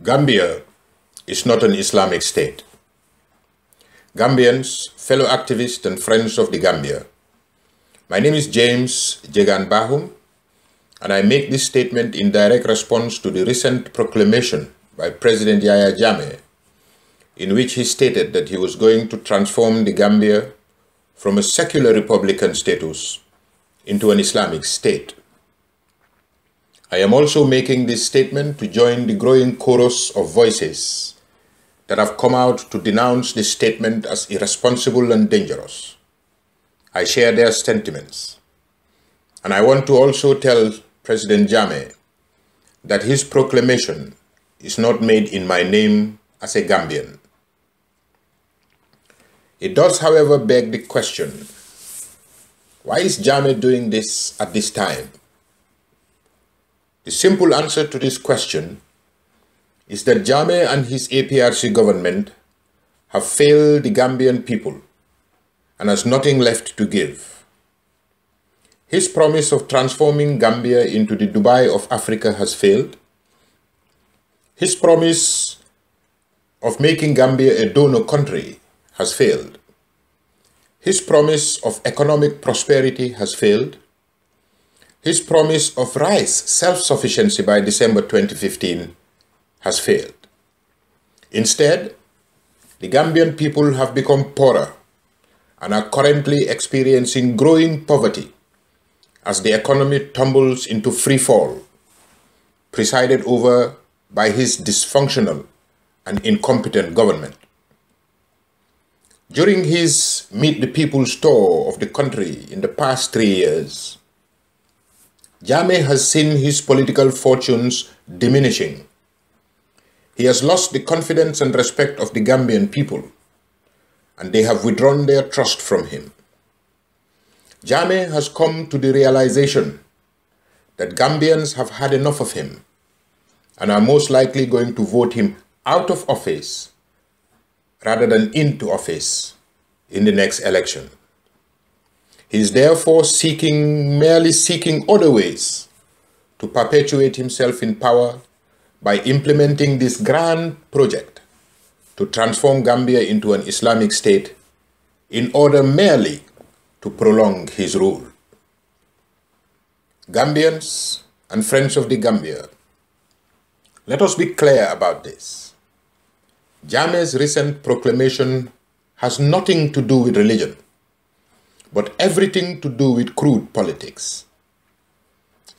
Gambia is not an Islamic state. Gambians, fellow activists and friends of the Gambia, my name is James Jegan Bahoum, and I make this statement in direct response to the recent proclamation by President Yahya Jammeh, in which he stated that he was going to transform the Gambia from a secular republican status into an Islamic state. I am also making this statement to join the growing chorus of voices that have come out to denounce this statement as irresponsible and dangerous. I share their sentiments. And I want to also tell President Jammeh that his proclamation is not made in my name as a Gambian. It does, however, beg the question, why is Jammeh doing this at this time? The simple answer to this question is that Jammeh and his APRC government have failed the Gambian people and has nothing left to give. His promise of transforming Gambia into the Dubai of Africa has failed. His promise of making Gambia a donor country has failed. His promise of economic prosperity has failed. His promise of rice self-sufficiency by December 2015 has failed. Instead, the Gambian people have become poorer and are currently experiencing growing poverty as the economy tumbles into free fall, presided over by his dysfunctional and incompetent government. During his Meet the People's tour of the country in the past three years, Jammeh has seen his political fortunes diminishing. He has lost the confidence and respect of the Gambian people, and they have withdrawn their trust from him. Jammeh has come to the realization that Gambians have had enough of him and are most likely going to vote him out of office rather than into office in the next election. He is therefore seeking, merely seeking other ways to perpetuate himself in power by implementing this grand project to transform Gambia into an Islamic state in order merely to prolong his rule. Gambians and friends of the Gambia, let us be clear about this. Jammeh's recent proclamation has nothing to do with religion but everything to do with crude politics.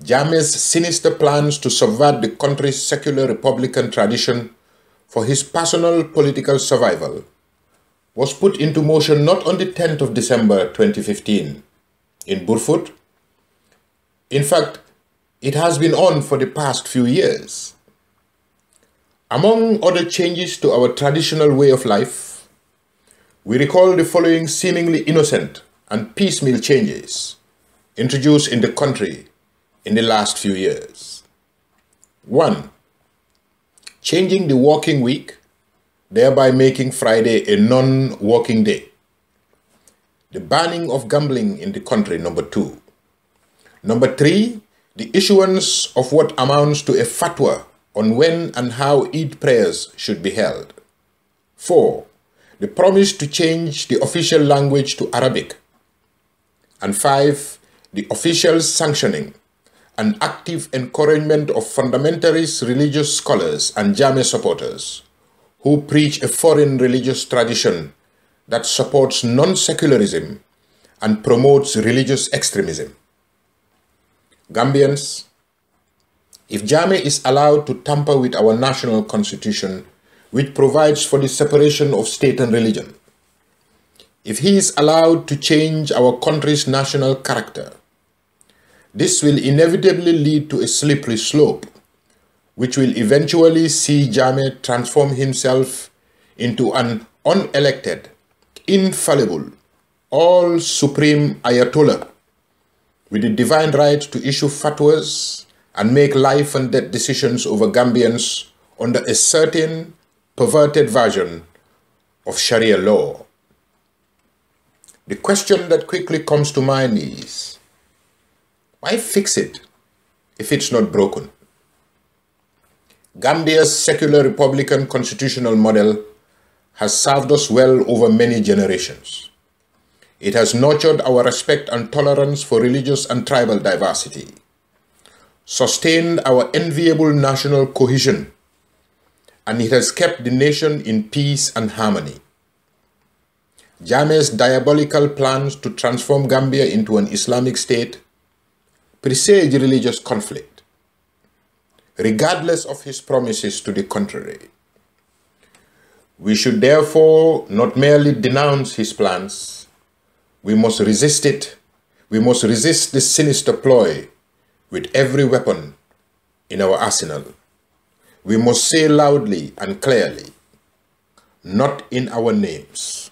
Jammeh's sinister plans to subvert the country's secular republican tradition for his personal political survival was put into motion not on the 10th of December 2015 in Brufut. In fact, it has been on for the past few years. Among other changes to our traditional way of life, we recall the following seemingly innocent and piecemeal changes introduced in the country in the last few years. One, changing the working week, thereby making Friday a non-working day. The banning of gambling in the country, number two. Number three, the issuance of what amounts to a fatwa on when and how Eid prayers should be held. Four, the promise to change the official language to Arabic and five, the official sanctioning and active encouragement of fundamentalist religious scholars and Jammeh supporters who preach a foreign religious tradition that supports non-secularism and promotes religious extremism. Gambians, if Jammeh is allowed to tamper with our national constitution, which provides for the separation of state and religion, if he is allowed to change our country's national character, this will inevitably lead to a slippery slope, which will eventually see Jammeh transform himself into an unelected, infallible, all-supreme Ayatollah with the divine right to issue fatwas and make life and death decisions over Gambians under a certain perverted version of Sharia law. The question that quickly comes to mind is, why fix it if it's not broken? Gambia's secular republican constitutional model has served us well over many generations. It has nurtured our respect and tolerance for religious and tribal diversity, sustained our enviable national cohesion, and it has kept the nation in peace and harmony. Jammeh's diabolical plans to transform Gambia into an Islamic state presage religious conflict, regardless of his promises to the contrary. We should therefore not merely denounce his plans, we must resist it. We must resist this sinister ploy with every weapon in our arsenal. We must say loudly and clearly, not in our names.